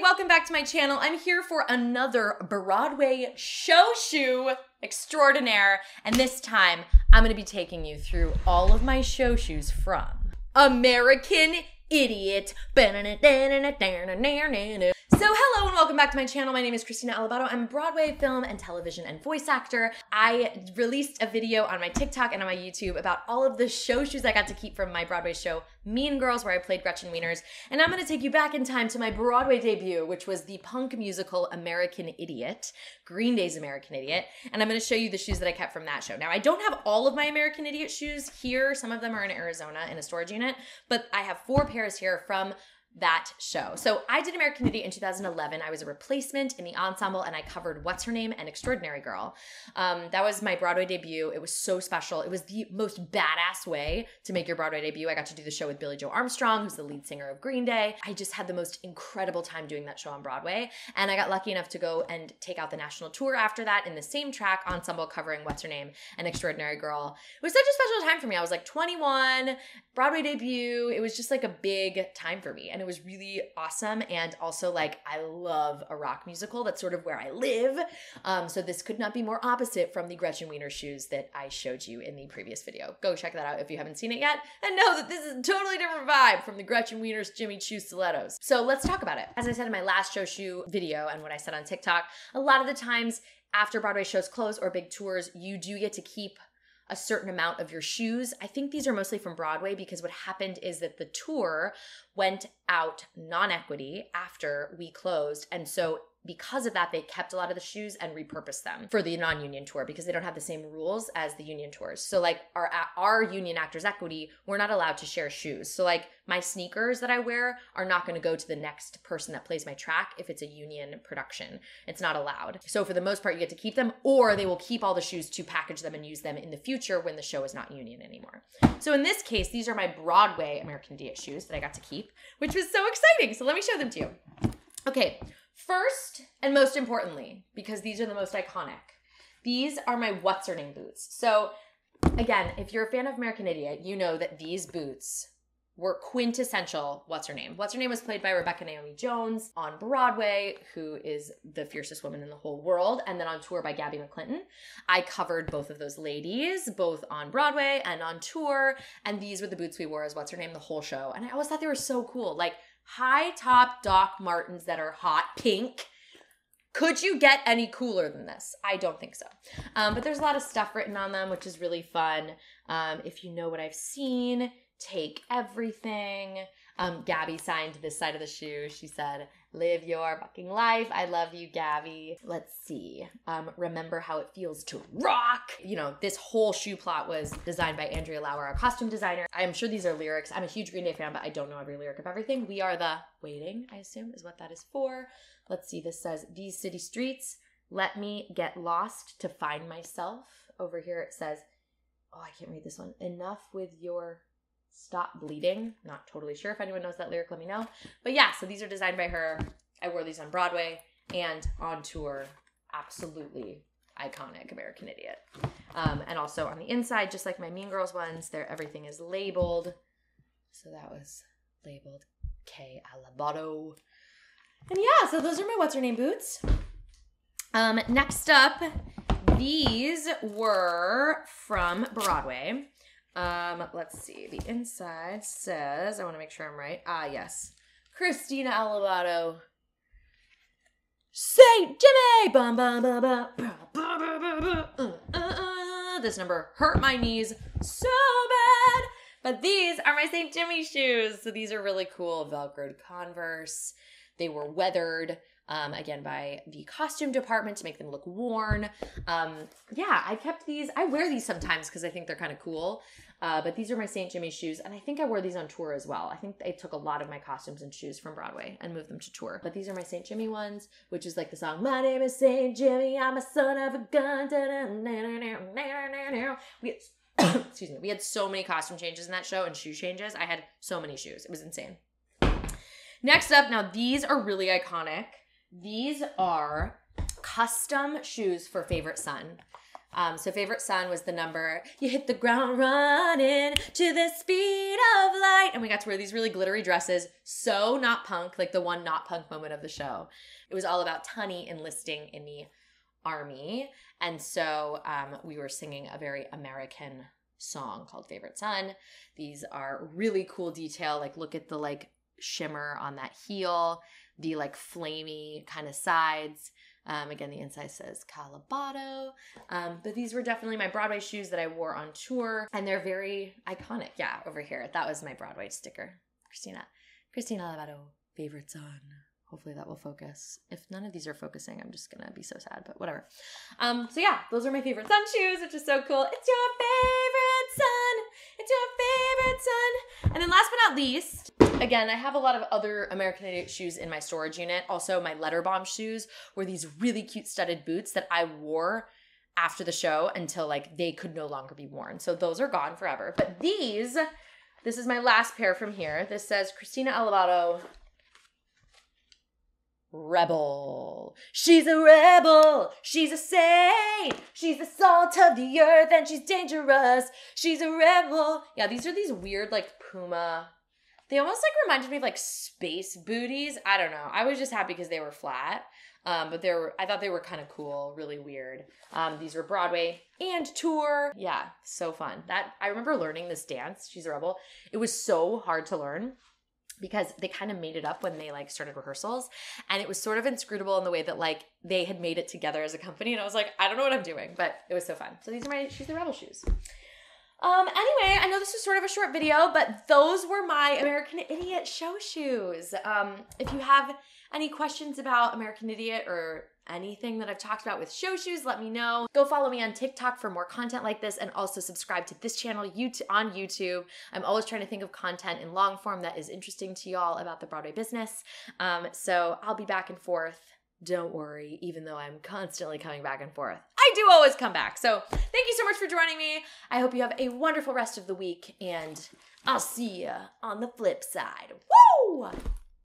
Welcome back to my channel. I'm here for another Broadway show shoe extraordinaire. And this time, I'm gonna be taking you through all of my show shoes from American Idiot. So, hello and welcome back to my channel. My name is Krystina Alabado. I'm a Broadway film and television and voice actor. I released a video on my TikTok and on my YouTube about all of the show shoes I got to keep from my Broadway show, Mean Girls, where I played Gretchen Wieners. And I'm going to take you back in time to my Broadway debut, which was the punk musical American Idiot, Green Day's American Idiot. And I'm going to show you the shoes that I kept from that show. Now, I don't have all of my American Idiot shoes here. Some of them are in Arizona in a storage unit, but I have four pairs here from that show. So I did American Idiot in 2011. I was a replacement in the ensemble and I covered What's Her Name and Extraordinary Girl. Um, that was my Broadway debut. It was so special. It was the most badass way to make your Broadway debut. I got to do the show with Billie Joe Armstrong, who's the lead singer of Green Day. I just had the most incredible time doing that show on Broadway. And I got lucky enough to go and take out the national tour after that in the same track ensemble covering What's Her Name and Extraordinary Girl. It was such a special time for me. I was like 21, Broadway debut. It was just like a big time for me. And it was really awesome. And also, like, I love a rock musical. That's sort of where I live. Um, so this could not be more opposite from the Gretchen Wiener shoes that I showed you in the previous video. Go check that out if you haven't seen it yet. And know that this is a totally different vibe from the Gretchen Wiener's Jimmy Choo stilettos. So let's talk about it. As I said in my last show shoe video and what I said on TikTok, a lot of the times after Broadway shows close or big tours, you do get to keep a certain amount of your shoes. I think these are mostly from Broadway because what happened is that the tour went out non equity after we closed. And so because of that, they kept a lot of the shoes and repurposed them for the non-union tour because they don't have the same rules as the union tours. So like our our union actors equity, we're not allowed to share shoes. So like my sneakers that I wear are not going to go to the next person that plays my track if it's a union production. It's not allowed. So for the most part, you get to keep them, or they will keep all the shoes to package them and use them in the future when the show is not union anymore. So in this case, these are my Broadway American Idiot shoes that I got to keep, which was so exciting. So let me show them to you. Okay, First, and most importantly, because these are the most iconic, these are my what's her name boots. So, again, if you're a fan of American Idiot, you know that these boots were quintessential what's her name. What's her name was played by rebecca naomi jones on broadway who is the fiercest woman in the whole world and then on tour by gabby mcclinton. I covered both of those ladies both on broadway and on tour and these were the boots we wore as what's her name the whole show. And i always thought they were so cool. Like high top Doc Martens that are hot pink. Could you get any cooler than this? I don't think so. Um, but there's a lot of stuff written on them, which is really fun. Um, if you know what I've seen, take everything. Um, Gabby signed this side of the shoe. She said, Live your fucking life. I love you, Gabby. Let's see. Um, remember how it feels to rock. You know, this whole shoe plot was designed by Andrea Lauer, our costume designer. I'm sure these are lyrics. I'm a huge Green Day fan, but I don't know every lyric of everything. We are the waiting, I assume, is what that is for. Let's see. This says, These city streets let me get lost to find myself. Over here it says, Oh, I can't read this one. Enough with your Stop Bleeding. Not totally sure if anyone knows that lyric, let me know. But yeah, so these are designed by her. I wore these on Broadway and on tour. Absolutely iconic American Idiot. Um, and also on the inside, just like my Mean Girls ones, there everything is labeled. So that was labeled K Alabado. And yeah, so those are my what's her name boots. Um, next up, these were from Broadway. Um, let's see. The inside says, I want to make sure I'm right. Ah, yes. Krystina Alabado. St. Jimmy! Bum, bum, bum, bum. Uh, uh, uh. This number hurt my knees so bad. But these are my St. Jimmy shoes. So these are really cool Velcroed Converse. They were weathered um, again by the costume department to make them look worn. Um, yeah, I kept these. I wear these sometimes because I think they're kind of cool. Uh, but these are my St. Jimmy shoes, and I think I wore these on tour as well. I think I took a lot of my costumes and shoes from Broadway and moved them to tour. But these are my St. Jimmy ones, which is like the song "My name is St. Jimmy, I'm a son of a gun." Excuse me, we had so many costume changes in that show and shoe changes. I had so many shoes; it was insane. Next up, now these are really iconic. These are custom shoes for favorite son. Um, so favorite son was the number. You hit the ground running to the speed of light, and we got to wear these really glittery dresses. So not punk, like the one not punk moment of the show. It was all about Tunny enlisting in the army, and so um, we were singing a very American song called Favorite Son. These are really cool detail. Like look at the like shimmer on that heel, the like flamey kind of sides. Um, again, the inside says K Alabado. Um, but these were definitely my Broadway shoes that I wore on tour, and they're very iconic. Yeah, over here. That was my Broadway sticker. Krystina. Krystina Alabado, favorite son. Hopefully that will focus. If none of these are focusing, I'm just gonna be so sad, but whatever. Um, so yeah, those are my favorite sun shoes, which is so cool. It's your favorite son. It's your favorite son. And then last but not least, again, I have a lot of other American Idiot shoes in my storage unit. Also, my letter bomb shoes were these really cute studded boots that I wore after the show until like they could no longer be worn. So those are gone forever. But these, this is my last pair from here. This says Krystina Alabado Rebel. She's a rebel. She's a saint. She's the salt of the earth and she's dangerous. She's a rebel. Yeah, these are these weird, like, Puma. They almost like reminded me of like space booties. I don't know. I was just happy because they were flat. Um, but they were, I thought they were kind of cool, really weird. Um, these were Broadway and tour. Yeah, so fun. That I remember learning this dance. She's a rebel. It was so hard to learn because they kind of made it up when they like started rehearsals and it was sort of inscrutable in the way that like they had made it together as a company and i was like i don't know what i'm doing but it was so fun so these are my she's the rebel shoes um anyway i know this is sort of a short video but those were my american idiot show shoes um if you have any questions about american idiot or anything that I've talked about with show shoes, let me know. Go follow me on TikTok for more content like this and also subscribe to this channel on YouTube. I'm always trying to think of content in long form that is interesting to y'all about the Broadway business. Um, so I'll be back and forth. Don't worry, even though I'm constantly coming back and forth. I do always come back. So thank you so much for joining me. I hope you have a wonderful rest of the week and I'll see you on the flip side. Woo!